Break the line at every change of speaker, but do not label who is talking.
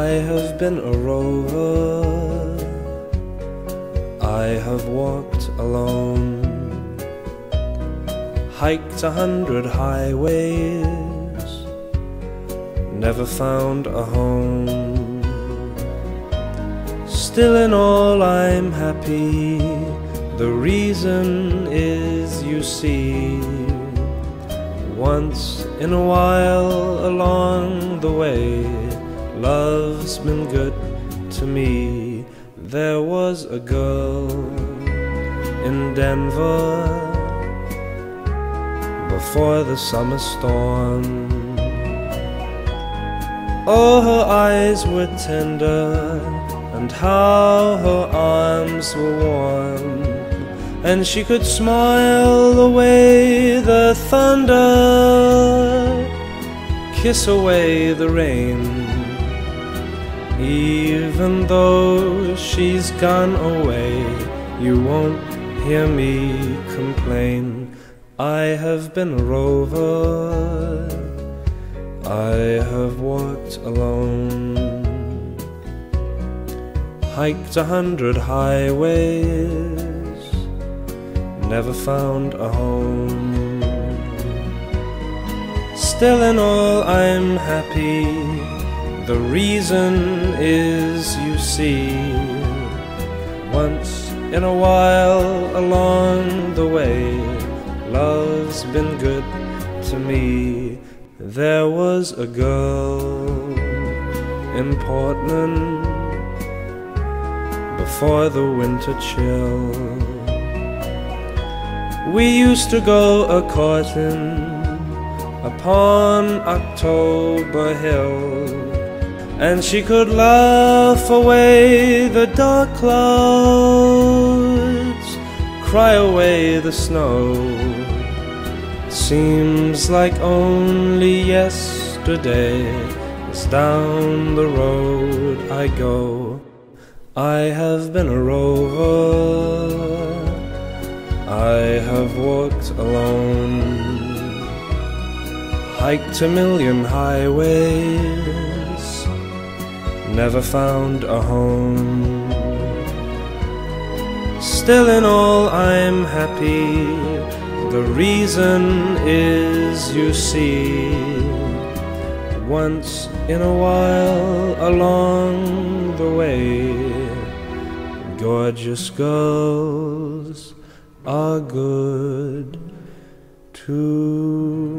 have been a rover. I have walked alone, hiked a hundred highways, never found a home. Still, in all, I'm happy. The reason is, you see, once in a while along the way, love's been good to me. There was a girl in Denver before the summer storm. Oh, her eyes were tender, and how her arms were warm, and she could smile away the thunder, kiss away the rain. Even though she's gone away, you won't hear me complain. I have been a rover, I have walked alone, hiked a hundred highways, never found a home. Still, in all, I'm happy. The reason is, you see, once in a while along the way, love's been good to me. There was a girl in Portland before the winter chill. We used to go a courting upon October Hill, and she could laugh away the dark clouds, cry away the snow. Seems like only yesterday, as down the road I go. I have been a rover, I have walked alone, hiked a million highways, never found a home. Still, in all, I'm happy. The reason is, you see, once in a while along the way, gorgeous girls are good to